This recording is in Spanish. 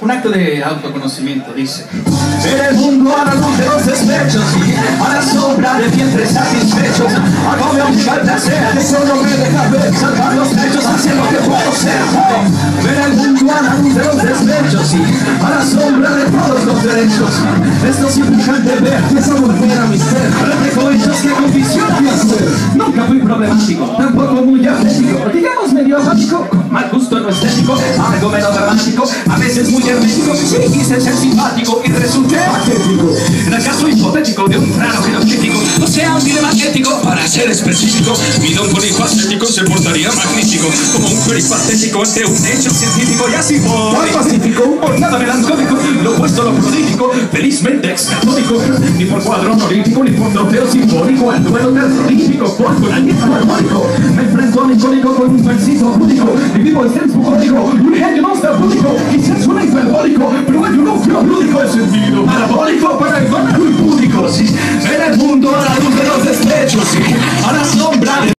Un acto de autoconocimiento, dice. A la luz de los despechos A la sombra de vientres satisfechos Agobia un el placer Que solo me deja ver Salvar los pechos hacia lo que puedo ser. A la luz de los despechos A la sombra de todos los derechos. Esto es implicante ver Pienso volver a problemático. Tampoco muy atlético Digamos medio apático Con mal gusto no estético Algo menos dramático A veces muy hermético Y quise ser simpático Y resulté patético. En el caso hipotético de un raro genocítico No sea un dilema ético Para ser específico Mi don polifacético se portaría magnífico Como un peripatético ante un hecho científico Y así voy. Pacífico Por nada melancólico Lo opuesto lo prolífico Felizmente excatónico Ni por cuadro honorífico Ni por trofeo simbólico Al duelo terrorífico Por curanguismo armónico Me enfrento a mi código con un versito único Y vivo en su código Un genio monstruo público Quizás suena hiperbólico Pero hay un núcleo lúdico de sentido Parabólico para el y público Sí, en el mundo a la luz de los despechos Sí,